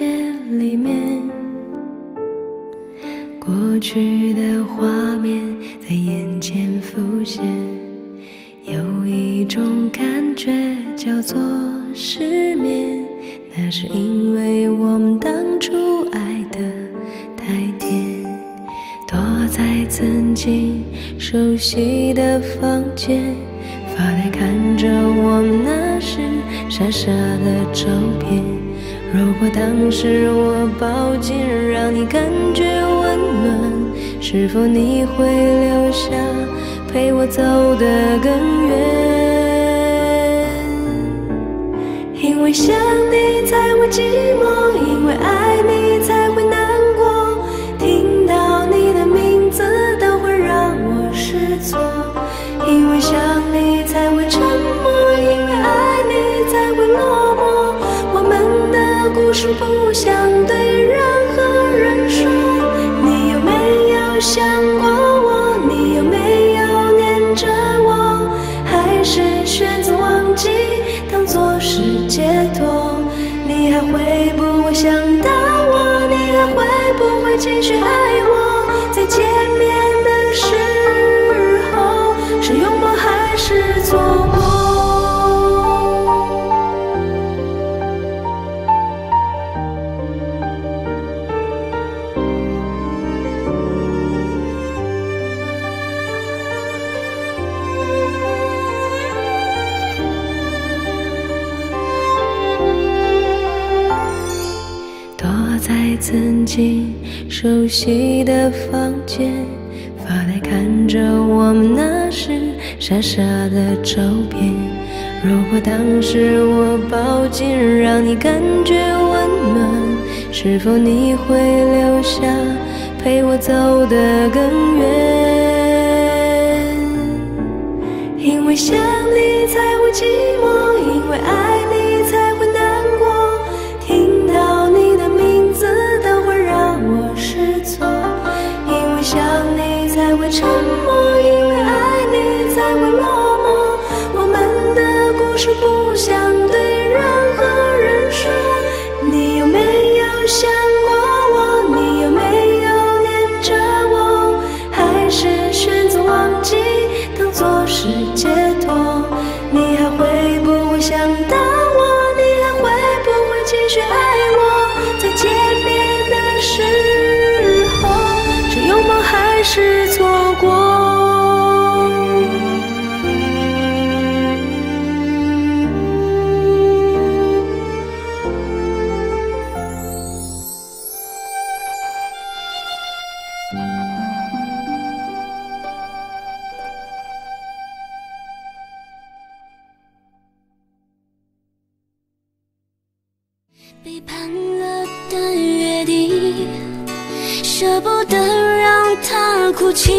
界里面过去的画面在眼前浮现有一种感觉叫做失眠那是因为我们当初爱的太甜。躲在曾经熟悉的房间发呆看着我们那时傻傻的照片如果当时我抱紧，让你感觉温暖，是否你会留下，陪我走得更远？因为想你才会寂寞，因为爱想到我？你还会不会继续爱在曾经熟悉的房间，发呆看着我们那时傻傻的照片。如果当时我抱紧，让你感觉温暖，是否你会留下，陪我走得更远？因为想你才会寂寞，对舍不得让他哭泣。